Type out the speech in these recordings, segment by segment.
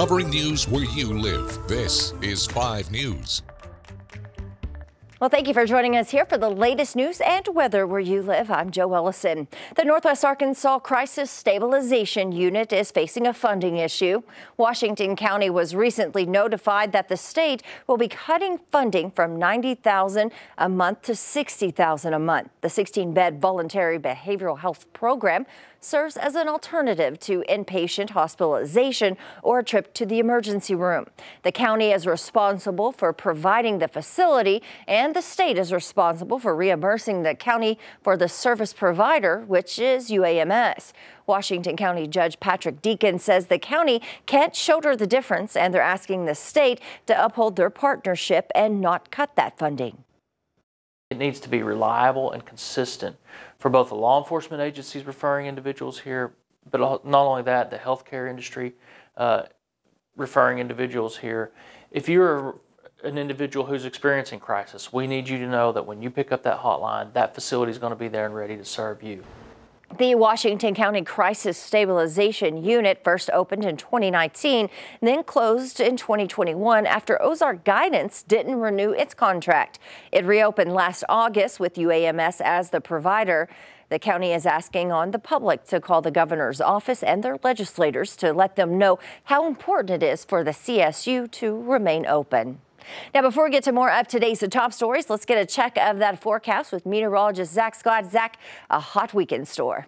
covering news where you live. This is 5 News. Well, thank you for joining us here for the latest news and weather where you live. I'm Joe Ellison. The Northwest Arkansas Crisis Stabilization Unit is facing a funding issue. Washington County was recently notified that the state will be cutting funding from 90,000 a month to 60,000 a month. The 16-bed voluntary behavioral health program serves as an alternative to inpatient hospitalization or a trip to the emergency room. The county is responsible for providing the facility and the state is responsible for reimbursing the county for the service provider, which is UAMS. Washington County Judge Patrick Deakins says the county can't shoulder the difference and they're asking the state to uphold their partnership and not cut that funding. It needs to be reliable and consistent for both the law enforcement agencies referring individuals here, but not only that, the healthcare industry uh, referring individuals here. If you're an individual who's experiencing crisis, we need you to know that when you pick up that hotline, that facility is going to be there and ready to serve you. The Washington County Crisis Stabilization Unit first opened in 2019, then closed in 2021 after Ozark Guidance didn't renew its contract. It reopened last August with UAMS as the provider. The county is asking on the public to call the governor's office and their legislators to let them know how important it is for the CSU to remain open. Now, before we get to more of today's top stories, let's get a check of that forecast with meteorologist Zach Scott. Zach, a hot weekend store.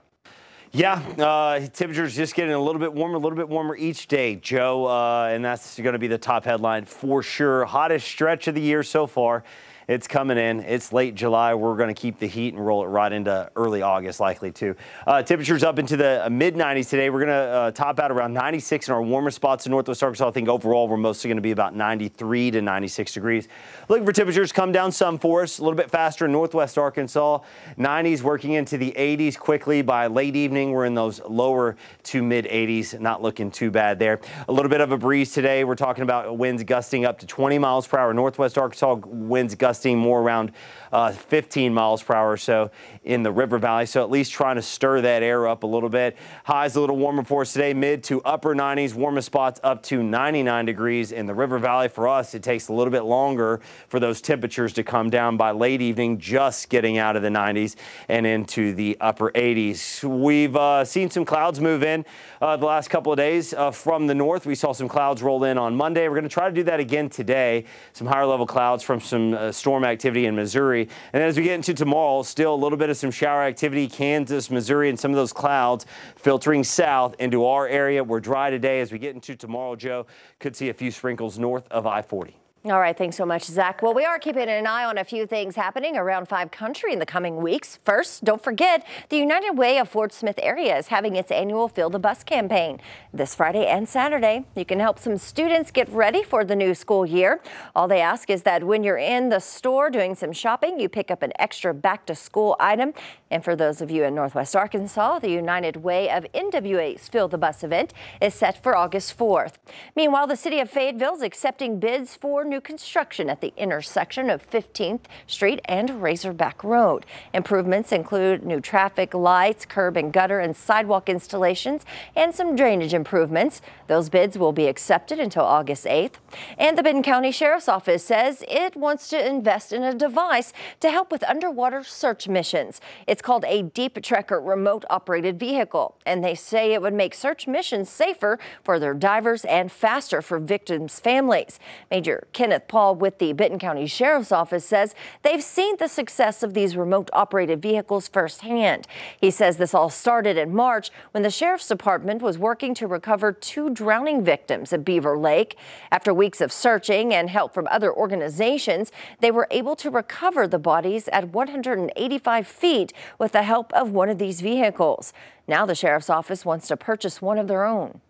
Yeah, uh, temperatures just getting a little bit warmer, a little bit warmer each day, Joe, uh, and that's going to be the top headline for sure. Hottest stretch of the year so far. It's coming in. It's late July. We're going to keep the heat and roll it right into early August, likely too. Uh, temperatures up into the mid 90s today. We're going to uh, top out around 96 in our warmer spots in Northwest Arkansas. I think overall we're mostly going to be about 93 to 96 degrees. Looking for temperatures come down some for us, a little bit faster in Northwest Arkansas. 90s working into the 80s quickly by late evening. We're in those lower to mid 80s. Not looking too bad there. A little bit of a breeze today. We're talking about winds gusting up to 20 miles per hour. Northwest Arkansas winds gusting gusting more around uh, 15 miles per hour or so in the river valley. So at least trying to stir that air up a little bit. Highs a little warmer for us today, mid to upper 90s, warmest spots up to 99 degrees in the river valley. For us, it takes a little bit longer for those temperatures to come down by late evening, just getting out of the 90s and into the upper 80s. We've uh, seen some clouds move in uh, the last couple of days uh, from the north. We saw some clouds roll in on Monday. We're going to try to do that again today. Some higher level clouds from some uh, storm activity in Missouri. And as we get into tomorrow, still a little bit of some shower activity, Kansas, Missouri, and some of those clouds filtering south into our area. We're dry today. As we get into tomorrow, Joe, could see a few sprinkles north of I-40. All right, thanks so much, Zach. Well, we are keeping an eye on a few things happening around 5 Country in the coming weeks. First, don't forget, the United Way of Fort Smith area is having its annual Fill the Bus campaign this Friday and Saturday. You can help some students get ready for the new school year. All they ask is that when you're in the store doing some shopping, you pick up an extra back to school item. And for those of you in Northwest Arkansas, the United Way of NWA's Fill the Bus event is set for August 4th. Meanwhile, the city of Fayetteville is accepting bids for new construction at the intersection of 15th Street and Razorback Road. Improvements include new traffic lights, curb and gutter and sidewalk installations, and some drainage improvements. Those bids will be accepted until August 8th. And the Benton County Sheriff's Office says it wants to invest in a device to help with underwater search missions. It's called a Deep Trekker remote operated vehicle, and they say it would make search missions safer for their divers and faster for victims' families. Major Kenneth Paul with the Benton County Sheriff's Office says they've seen the success of these remote operated vehicles firsthand. He says this all started in March when the Sheriff's Department was working to recover two drowning victims at Beaver Lake. After weeks of searching and help from other organizations, they were able to recover the bodies at 185 feet with the help of one of these vehicles. Now the Sheriff's Office wants to purchase one of their own.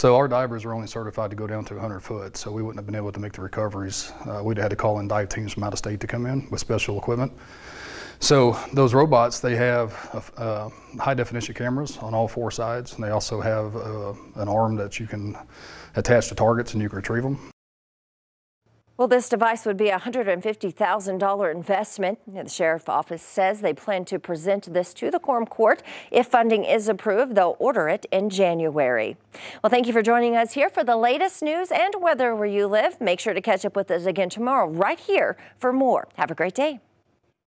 So our divers are only certified to go down to 100 foot, so we wouldn't have been able to make the recoveries. Uh, we'd have had to call in dive teams from out of state to come in with special equipment. So those robots, they have uh, high definition cameras on all four sides, and they also have uh, an arm that you can attach to targets and you can retrieve them. Well, this device would be a $150,000 investment. The sheriff's office says they plan to present this to the quorum court. If funding is approved, they'll order it in January. Well, thank you for joining us here for the latest news and weather where you live. Make sure to catch up with us again tomorrow right here for more. Have a great day.